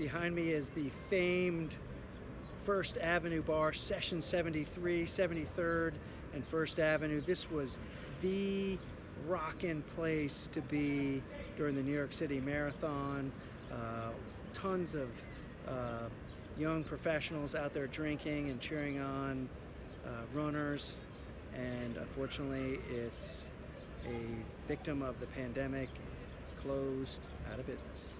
Behind me is the famed First Avenue Bar, Session 73, 73rd, and First Avenue. This was the rockin' place to be during the New York City Marathon. Uh, tons of uh, young professionals out there drinking and cheering on uh, runners, and unfortunately, it's a victim of the pandemic, closed, out of business.